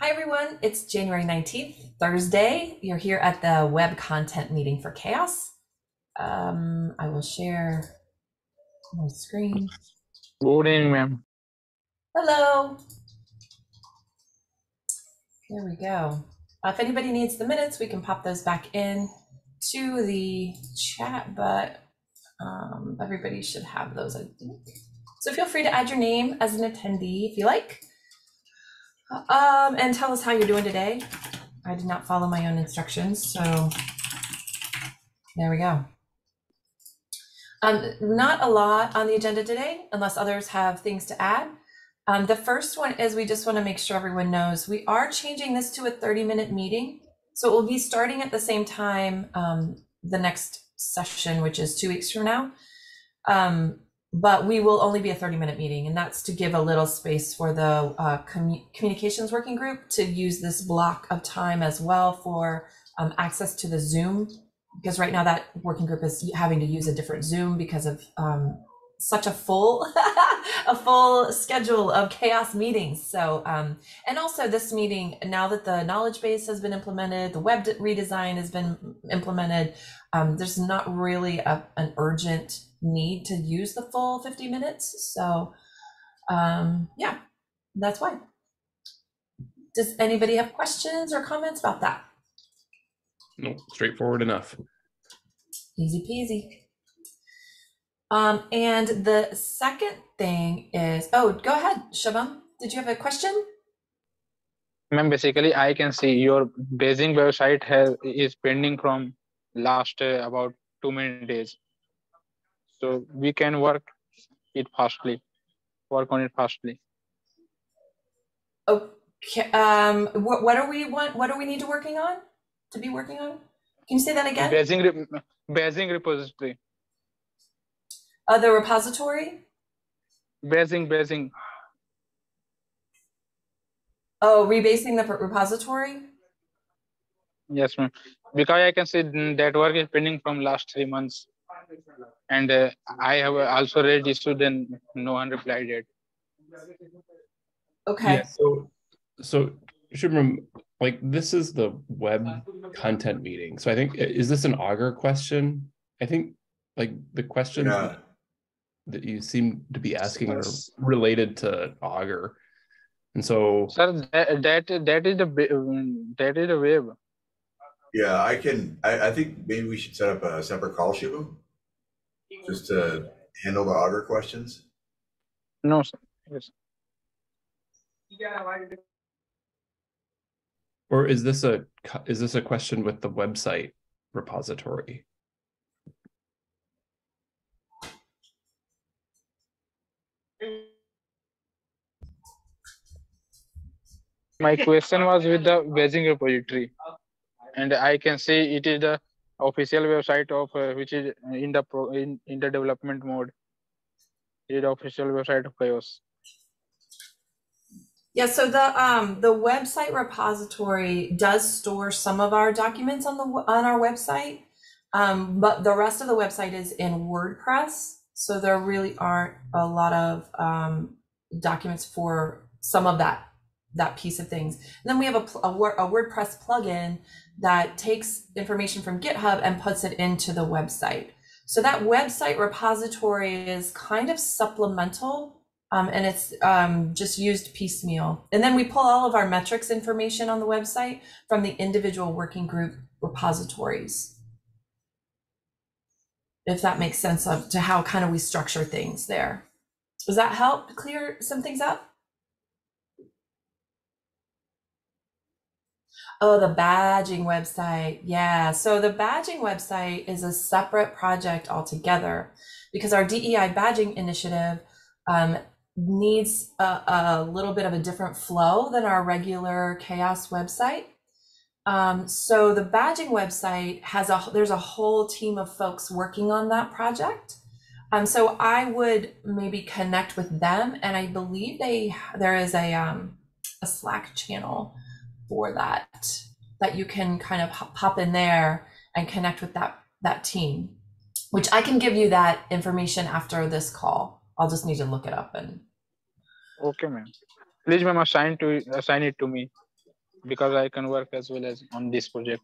Hi, everyone. It's January 19th, Thursday. You're here at the web content meeting for CHAOSS. Um, I will share my screen. Evening, ma'am. Hello. There we go. Uh, if anybody needs the minutes, we can pop those back in to the chat, but um, everybody should have those, I think. So feel free to add your name as an attendee if you like. Um, and tell us how you're doing today. I did not follow my own instructions, so there we go. Um, not a lot on the agenda today, unless others have things to add. Um, the first one is we just want to make sure everyone knows we are changing this to a 30 minute meeting. So it will be starting at the same time um, the next session, which is two weeks from now. Um, but we will only be a 30 minute meeting and that's to give a little space for the uh, commu- communications working group to use this block of time as well for um, access to the zoom. Because right now that working group is having to use a different zoom because of um, such a full a full schedule of CHAOSS meetings. So um, and also this meeting now that the knowledge base has been implemented the web redesign has been implemented um, there's not really a, an urgent need to use the full 50 minutes. So um, yeah, that's why. Does anybody have questions or comments about that? No, straightforward enough. Easy peasy. Um, and the second thing is, oh, go ahead, Shubham. Did you have a question? Ma'am, basically, I can see your badging website has is pending from last uh, about two many days. So we can work it fastly, work on it fastly. Okay. Um, what, what are we want? What do we need to working on? To be working on? Can you say that again? Basing, re- badging repository. Uh, the repository. Basing, basing. Oh, rebasing the repository. Yes, ma'am. Because I can see that work is pending from last three months, and uh, I have also read issue, then no one replied yet. Okay. Yeah, so so Shubham, like this is the web content meeting. So I think is this an Augur question? I think like the questions Yeah. that, that you seem to be asking are related to Augur. And so Sir, that that, that is the um, that is the web. Yeah, I can, I, I think maybe we should set up a separate call, Shivu, just to handle the Augur questions. No, sir. Yes. or is this a is this a question with the website repository? My question was with the badging repository, and I can see it is the official website of uh, which is in the pro, in, in the development mode. Is official website of CHAOSS. Yeah, so the um the website repository does store some of our documents on the on our website, um, but the rest of the website is in WordPress. So there really aren't a lot of um, documents for some of that that piece of things. And then we have a, a, a WordPress plugin that takes information from GitHub and puts it into the website. So that website repository is kind of supplemental um, and it's um, just used piecemeal. And then we pull all of our metrics information on the website from the individual working group repositories. If that makes sense of to how kind of we structure things there. Does that help clear some things up? Oh, the badging website. Yeah. So the badging website is a separate project altogether because our DEI badging initiative um, needs a, a little bit of a different flow than our regular CHAOSS website. Um, so the badging website has a there's a whole team of folks working on that project. Um, so I would maybe connect with them, and I believe they there is a um, a Slack channel for that that you can kind of hop in there and connect with that that team, which I can give you that information after this call. I'll just need to look it up and Okay, ma'am. Please, ma'am, assign to assign it to me. because I can work as well as on this project.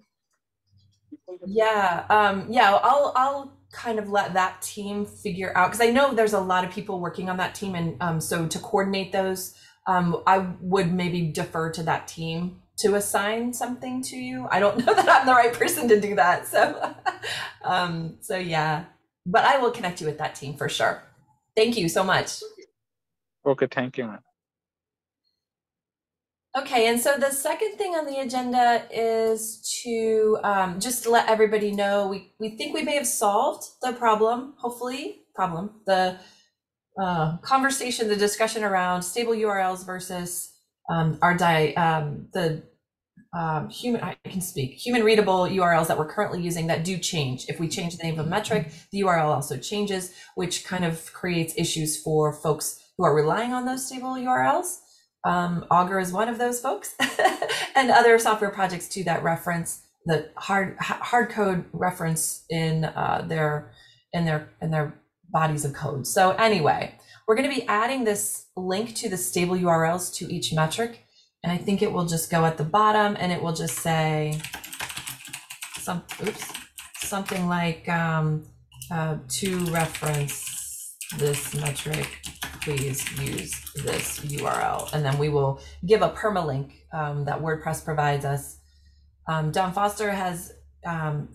Yeah, um, yeah, I'll I'll kind of let that team figure out because I know there's a lot of people working on that team, and um, so to coordinate those, um, I would maybe defer to that team to assign something to you. I don't know that I'm the right person to do that, so um, so yeah, but I will connect you with that team for sure. Thank you so much. Okay, thank you, ma'am. Okay, and so the second thing on the agenda is to um, just let everybody know we, we think we may have solved the problem, hopefully, problem, the uh, conversation, the discussion around stable URLs versus um, our di um, the um, human I can speak human readable URLs that we're currently using that do change. If we change the name of a metric, the URL also changes, which kind of creates issues for folks who are relying on those stable URLs. Um, Augur is one of those folks, and other software projects too that reference the hard hard code reference in uh, their in their in their bodies of code. So anyway, we're going to be adding this link to the stable URLs to each metric, and I think it will just go at the bottom, and it will just say some oops something like um, uh, to reference this metric please use this URL. And then we will give a permalink um, that WordPress provides us. Um, Dawn Foster has um,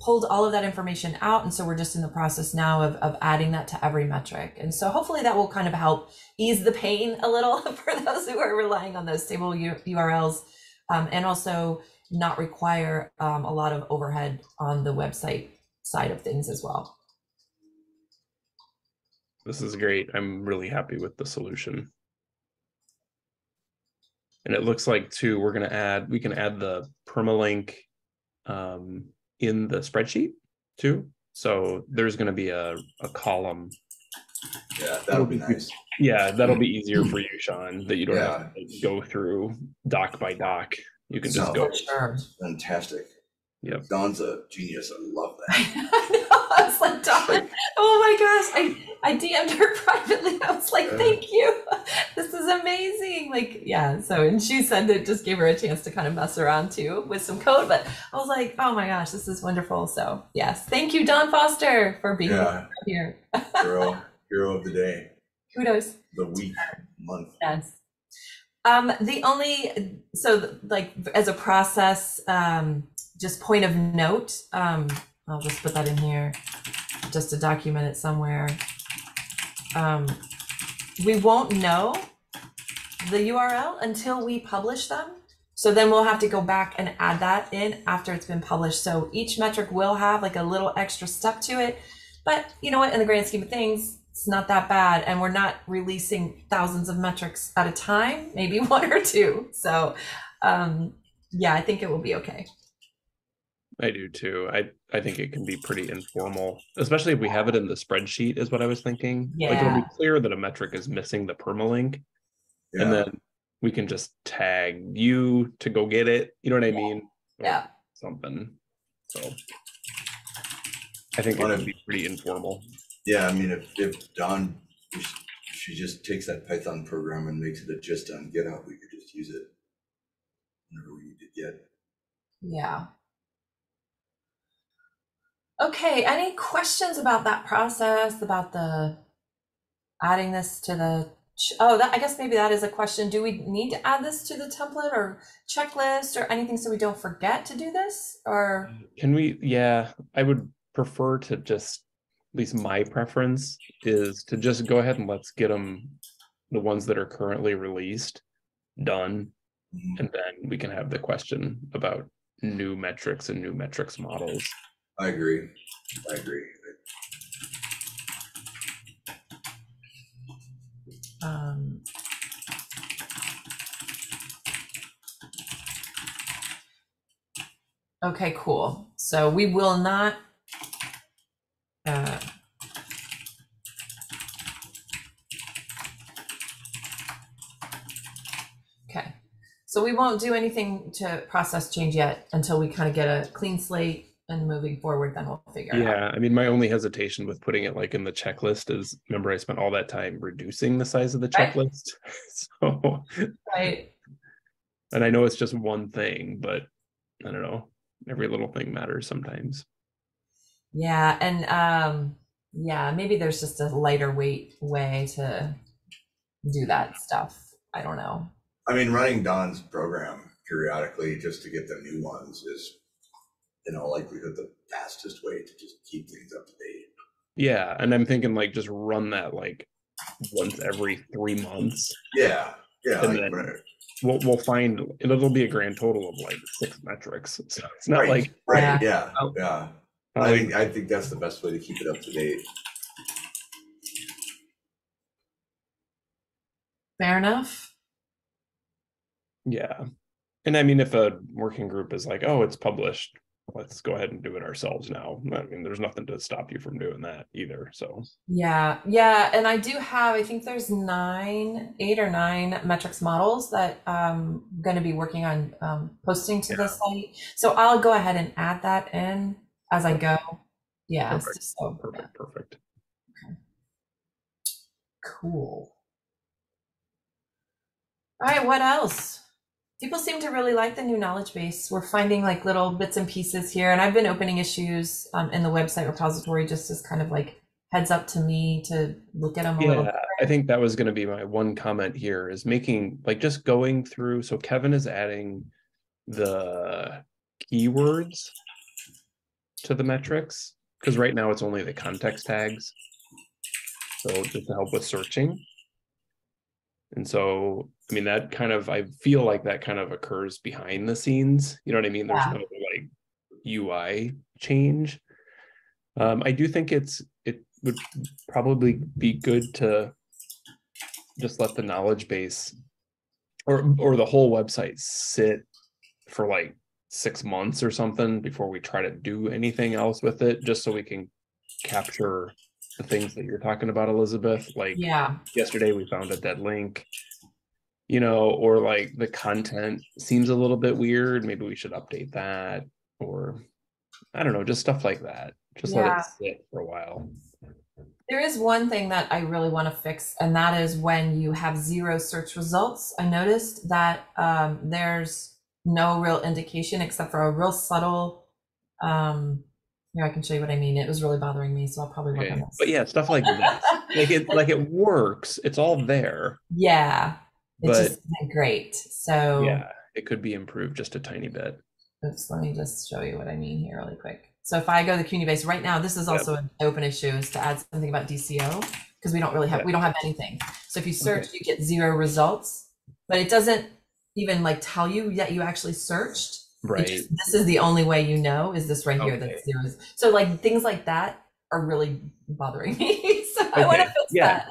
pulled all of that information out. And so we're just in the process now of, of adding that to every metric. And so hopefully that will kind of help ease the pain a little for those who are relying on those stable URLs um, and also not require um, a lot of overhead on the website side of things as well. This is great. I'm really happy with the solution. And it looks like too, we're gonna add, we can add the permalink um, in the spreadsheet too. So there's gonna be a, a column. Yeah, that'll be nice. Yeah, that'll be easier for you, Sean, that you don't Yeah. have to go through doc by doc. You can just So- go. For sure. Fantastic. Yep. Dawn's a genius. I love that. I know. I was like, Dawn, oh my gosh. I, I DM'd her privately. I was like, Yeah. thank you. This is amazing. Like, yeah. So, and she said that just gave her a chance to kind of mess around too with some code. But I was like, oh my gosh, this is wonderful. So, yes. Thank you, Dawn Foster, for being Yeah, here. hero, hero of the day, Kudos. the week, month. Yes. Um, the only, so like as a process, um, just point of note, um, I'll just put that in here, just to document it somewhere. Um, we won't know the URL until we publish them. So then we'll have to go back and add that in after it's been published. So each metric will have like a little extra step to it. But you know what, in the grand scheme of things, it's not that bad. And we're not releasing thousands of metrics at a time, maybe one or two. So um, yeah, I think it will be okay. I do too. I I think it can be pretty informal, especially if we have it in the spreadsheet. Is what I was thinking. Yeah. Like it'll be clear that a metric is missing the permalink, Yeah. and then we can just tag you to go get it. You know what I mean? Or Yeah. Something. So I think it would be pretty informal. Yeah, I mean, if, if Dawn, if she just takes that Python program and makes it a just on GitHub, we could just use it whenever we need to get. Yeah. Okay, any questions about that process, about the adding this to the, oh, that, I guess maybe that is a question. Do we need to add this to the template or checklist or anything so we don't forget to do this? Or, Can we? Yeah, I would prefer to just. At least my preference is to just go ahead and let's get them, the ones that are currently released, done Mhm. And then we can have the question about new metrics and new metrics models. I agree. I agree. um, okay, cool. So we will not, uh, Okay, so we won't do anything to process change yet until we kind of get a clean slate and moving forward, then we'll figure it out. Yeah, I mean, my only hesitation with putting it like in the checklist is remember I spent all that time reducing the size of the Right. checklist. So Right, And I know it's just one thing, but I don't know. Every little thing matters sometimes. Yeah, and um, yeah, maybe there's just a lighter weight way to do that stuff. I don't know. I mean, running Dawn's program periodically just to get the new ones is, in all likelihood, the fastest way to just keep things up to date. Yeah, and I'm thinking like just run that like once every three months. Yeah, yeah. And like, then- right, We'll we'll find it'll be a grand total of like six metrics. So it's not right, like right, yeah, Oh. yeah. not I um, think I think that's the best way to keep it up to date. Fair enough. Yeah. And I mean, if a working group is like, oh, it's published, let's go ahead and do it ourselves now. I mean, there's nothing to stop you from doing that either. So, Yeah, yeah, and I do have, I think there's nine, eight or nine metrics models that I'm going to be working on um, posting to the site. So I'll go ahead and add that in as I go. Yeah, Perfect. so perfect, perfect. cool. All right, what else? People seem to really like the new knowledge base. We're finding like little bits and pieces here, and I've been opening issues um, in the website repository just as kind of like heads up to me to look at them a little. Yeah, I think that was going to be my one comment here is making like just going through. So Kevin is adding the keywords to the metrics because right now it's only the context tags. So just to help with searching. And so, I mean, that kind of, I feel like that kind of occurs behind the scenes. You know what I mean? There's Yeah. no like UI change. Um, I do think it's, it would probably be good to just let the knowledge base or, or the whole website sit for like six months or something before we try to do anything else with it, just so we can capture the things that you're talking about, Elizabeth, like Yeah, yesterday we found a dead link you know or like the content seems a little bit weird maybe we should update that or i don't know just stuff like that just let it sit for a while There is one thing that I really want to fix, and that is when you have zero search results. I noticed that um, there's no real indication except for a real subtle. Um, here, I can show you what I mean. It was really bothering me, so I'll probably work okay on this. but yeah stuff like this like it like it works it's all there Yeah, it But- just isn't great. So, yeah it could be improved just a tiny bit oops, let me just show you what I mean here really quick. So if I go to the community base right now, this is Yep. also an open issue is to add something about DCO because we don't really have, Yeah. we don't have anything. So if you search, you get zero results, but it doesn't even like tell you that you actually searched. It right just- This is the only way you know is this right here Okay. that's zeros. So like things like that are really bothering me. So I want to Okay. fix Yeah. that.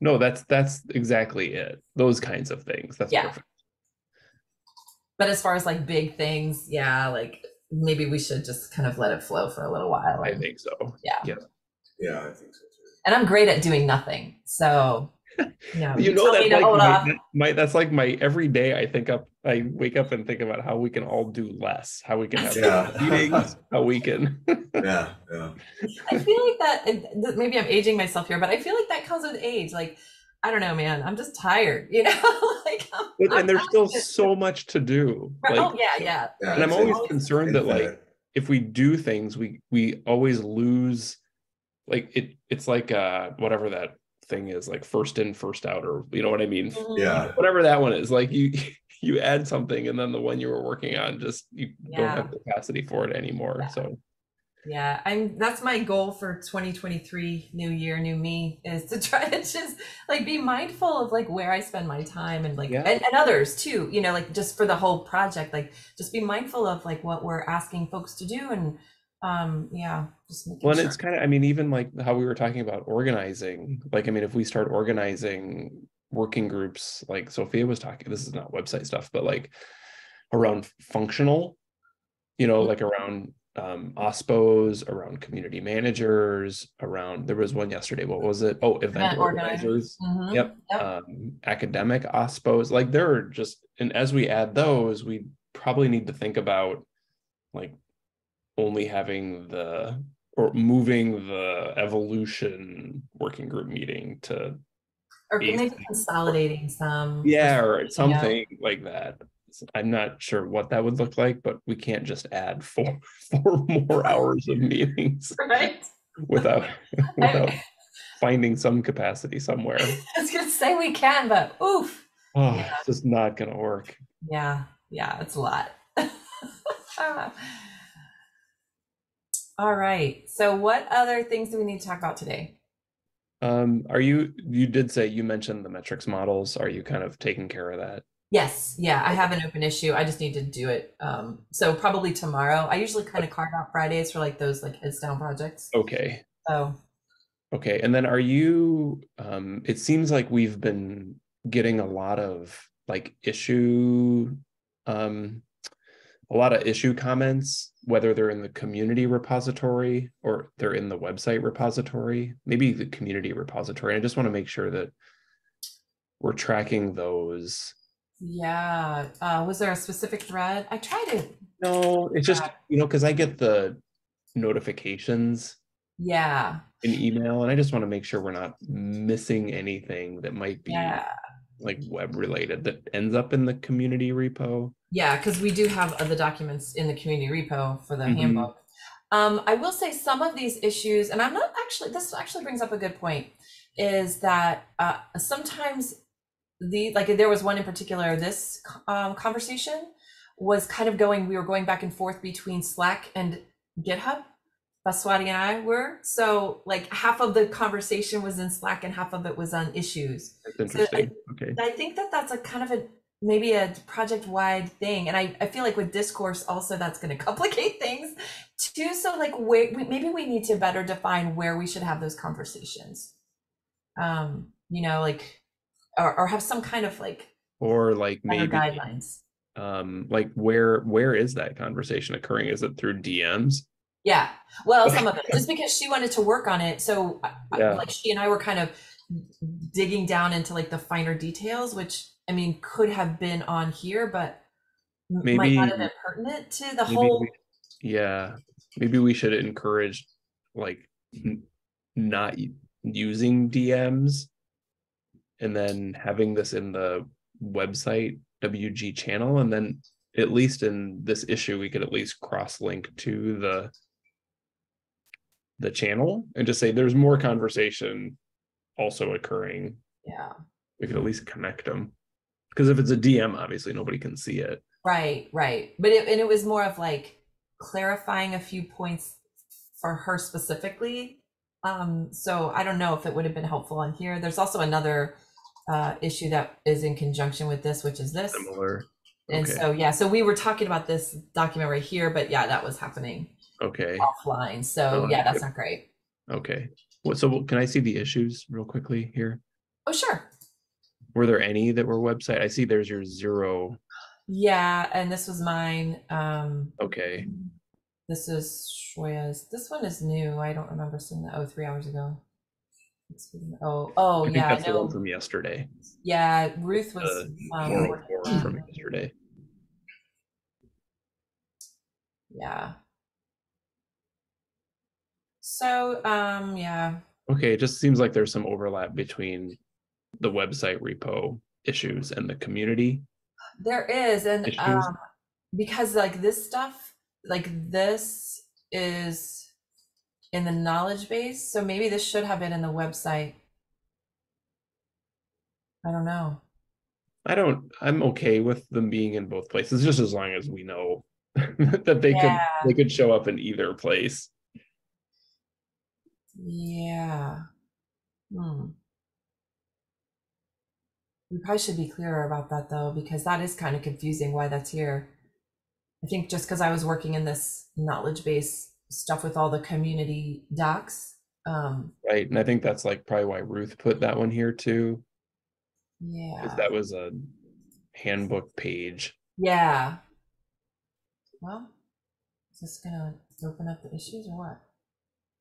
no that's that's exactly it those kinds of things that's Yeah. perfect But as far as like big things, yeah, like maybe we should just kind of let it flow for a little while. i think so Yeah, Yeah, I think so too. and I'm great at doing nothing. So, you know, you know tell me that's to like my, my that's like my every day i think up i wake up and think about how we can all do less how we can have Yeah. meetings how we can Yeah, yeah. I feel like that. Maybe I'm aging myself here, but I feel like that comes with age. Like, I don't know, man. I'm just tired. You know, like. I'm, But- I'm and there's still tired. so much to do like oh yeah, yeah. yeah and i'm always in- concerned that like infinite. if we do things we we always lose like it it's like uh whatever that thing is like first in first out or you know what i mean Mhm. Yeah, whatever that one is like you you add something and then the one you were working on just you don't Yeah. have capacity for it anymore Yeah. so Yeah, I'm. That's my goal for 2023, new year, new me, is to try to just like be mindful of like where I spend my time and like Yeah. and, and others too. You know, like just for the whole project, like just be mindful of like what we're asking folks to do and um yeah, just Well, and sure. it's kind of, I mean, even like how we were talking about organizing, like, I mean, if we start organizing working groups, like Sophia was talking, this is not website stuff, but like around functional, you know, Mhm. like around um, OSPOs, around community managers, around, there was one yesterday, what was it? Oh, event Event organizers. Mhm. Yep. Yep. Um, academic OSPOs, like there are just, and as we add those, we probably need to think about like only having the or moving the evolution working group meeting to or maybe consolidating some. yeah or something like that I'm not sure what that would look like, but we can't just add four four more hours of meetings Right? without without I finding some capacity somewhere. I was gonna say we can, but oof. Oh, Yeah. it's just not gonna work. Yeah, yeah, it's a lot. All right. So what other things do we need to talk about today? Um, are you you did say you mentioned the metrics models. Are you kind of taking care of that? Yes, yeah, I have an open issue. I just need to do it. Um, so probably tomorrow. I usually kind of carve out Fridays for like those like heads down projects. Okay. So Okay, and then are you, um, it seems like we've been getting a lot of like issue, um, a lot of issue comments, whether they're in the community repository or they're in the website repository, maybe the community repository. I just want to make sure that we're tracking those. yeah, uh, was there a specific thread? I tried to. No, it's just, you know, because I get the notifications Yeah, in email and I just want to make sure we're not missing anything that might be yeah, like web related that ends up in the community repo. Yeah. Because we do have other documents in the community repo for the Mhm. handbook. Um, I will say some of these issues, and I'm not actually. This actually brings up a good point. Is that uh, sometimes the like there was one in particular. This um, conversation was kind of going. We were going back and forth between Slack and GitHub. Baswati and I were so like half of the conversation was in Slack and half of it was on issues. That's interesting. Okay. I think that that's a kind of a maybe a project wide thing, and I, I feel like with discourse also that's going to complicate things too. So like where we, maybe we need to better define where we should have those conversations. Um, you know, like or, or have some kind of like Or like maybe guidelines. um like where where is that conversation occurring? Is it through DMs? Yeah. Well, some of it just because she wanted to work on it. So Yeah. like she and I were kind of digging down into like the finer details, which I mean could have been on here, but m- might not have been pertinent to the whole. we- yeah. Maybe we should encourage like not using DMs and then having this in the website WG channel and then at least in this issue we could at least cross link to the the channel and just say there's more conversation also occurring Yeah. we could at least connect them because if it's a dm obviously nobody can see it Right. Right. But it and it was more of like clarifying a few points for her specifically. Um, so I don't know if it would have been helpful on here. There's also another uh, issue that is in conjunction with this, which is this. similar And so, yeah, so we were talking about this document right here, but yeah, that was happening okay offline. So Oh, yeah, that's not great. okay what so can i see the issues real quickly here Oh, sure. Were there any that were website i see there's your zero Yeah, and this was mine. Um, okay this is Shreya's. This one is new. I don't remember seeing that. Oh, three hours ago. Oh, oh i yeah, that's the one from yesterday yeah. Ruth was. um, from yesterday yeah. So, um, yeah, okay it just seems like there's some overlap between the website repo issues and the community There is, and um, because like this stuff, like this is in the knowledge base, so maybe this should have been in the website. I don't know. I don't, I'm okay with them being in both places, just as long as we know that they Yeah. could, they could show up in either place. Yeah. Hmm. We probably should be clearer about that though, because that is kind of confusing why that's here. I think just because I was working in this knowledge base stuff with all the community docs. Um, Right. And I think that's like probably why Ruth put that one here too, yeah. because that was a handbook page. Yeah. Well, is this gonna open up the issues or what?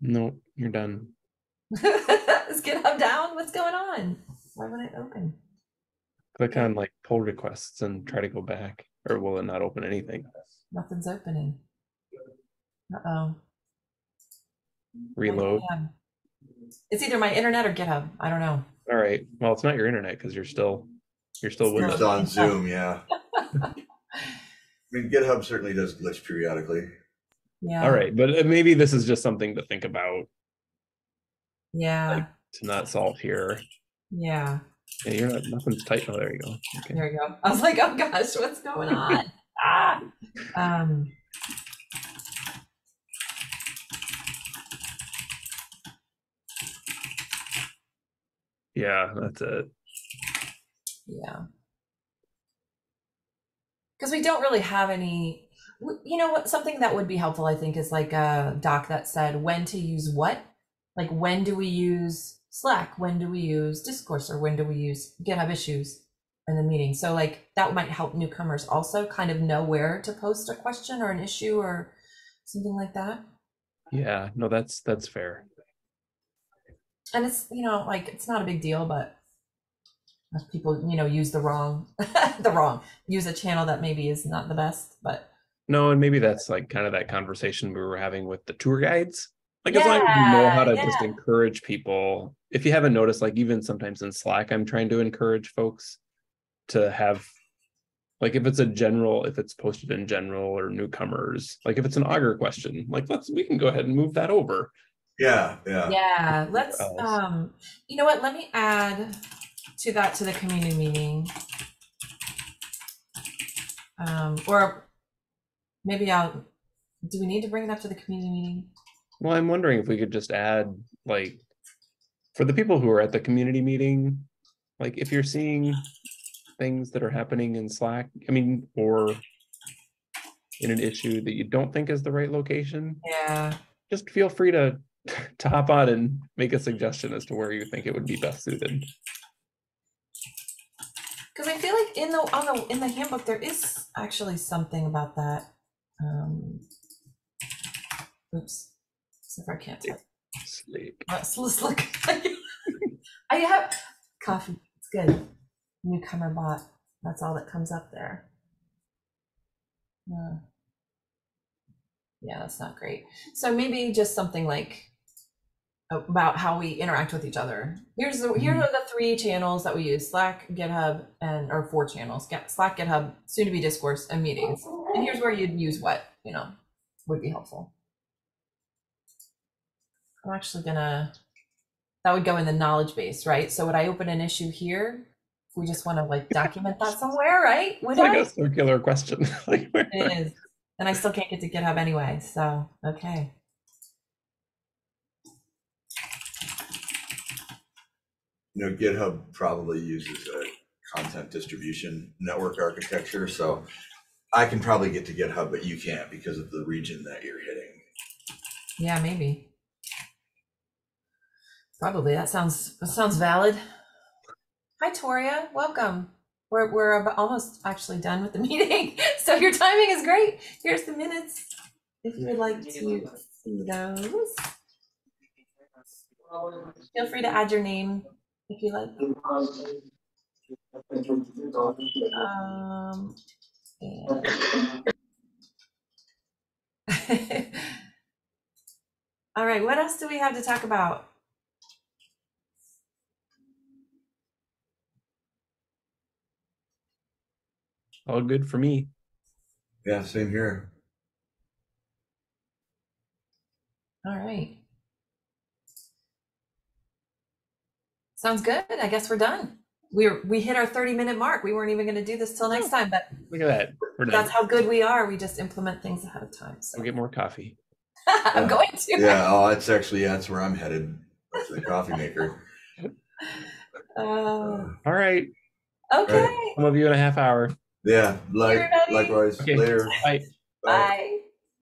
No, you're done. is GitHub down? What's going on? Why won't it open? Click on like pull requests and try to go back, or will it not open anything? Nothing's opening. Uh-oh. Reload. It's either my internet or GitHub. I don't know. All right. Well, it's not your internet because you're still, you're still with Still- us. On Zoom, yeah. i mean, GitHub certainly does glitch periodically. Yeah. All right, but uh, maybe this is just something to think about Yeah. to not solve here. Yeah. Yeah, you're not nothing's tight. Oh, there you go. Okay. There you go. I was like, oh gosh, what's going on? ah. Um. Yeah, that's it. Yeah. Because we don't really have any, you know what, something that would be helpful, I think, is like a doc that said when to use what. Like when do we use Slack? When do we use Discourse? Or when do we use GitHub issues in the meeting? So like that might help newcomers also kind of know where to post a question or an issue or something like that. Yeah, no, that's that's fair. and it's you know like it's not a big deal but people you know use the wrong the wrong use a channel that maybe is not the best but No, and maybe that's like kind of that conversation we were having with the tour guides. Like as long as you know how to Yeah, just encourage people. If you haven't noticed, like even sometimes in Slack, I'm trying to encourage folks to have like if it's a general, if it's posted in general or newcomers, like if it's an Augur question, like let's we can go ahead and move that over. Yeah, yeah. yeah let's um you know what let me add to that to the community meeting um or maybe i'll do we need to bring it up to the community meeting Well, I'm wondering if we could just add like for the people who are at the community meeting, like if you're seeing things that are happening in Slack, I mean, or in an issue that you don't think is the right location, yeah just feel free to to hop on and make a suggestion as to where you think it would be best suited. Because I feel like in the on the in the handbook there is actually something about that. Um, oops, so far I can't type. Sleep. Let's, let's look. I have coffee. It's good. Newcomer bot. That's all that comes up there. Uh, yeah, that's not great. So maybe just something like about how we interact with each other. Here's the here are the three channels that we use: Slack, GitHub, and or four channels: Get, Slack, GitHub, soon to be Discourse, and meetings. And here's where you'd use what you know would be helpful. I'm actually gonna. That would go in the knowledge base, right? So would I open an issue here? We just want to like document that somewhere, right? Would It's like I? a circular question. like where- It is. And I still can't get to GitHub anyway. So, okay. You know, GitHub probably uses a content distribution network architecture, so I can probably get to GitHub, but you can't because of the region that you're hitting. Yeah, maybe. Probably. That sounds that sounds valid. Hi, Toria. Welcome. We're we're almost actually done with the meeting, so your timing is great. Here's the minutes. If you would like to see those, feel free to add your name if you like. Um, All right, what else do we have to talk about? All good for me. Yeah, same here. All right. Sounds good. I guess we're done. We're we hit our 30 minute mark. We weren't even going to do this till next time, but Look at that. We're done. that's how good we are. We just implement things ahead of time. So We'll get more coffee. I'm going to. Yeah, oh, that's actually, yeah, that's where I'm headed, to the coffee maker. Uh, All right. okay. Some of you in a half hour. Yeah, like, likewise, Okay. later. Bye. Bye.